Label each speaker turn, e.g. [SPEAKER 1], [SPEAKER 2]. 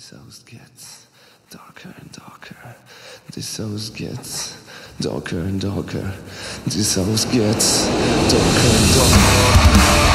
[SPEAKER 1] This house gets darker and darker. This house gets darker and darker. This house gets darker and darker.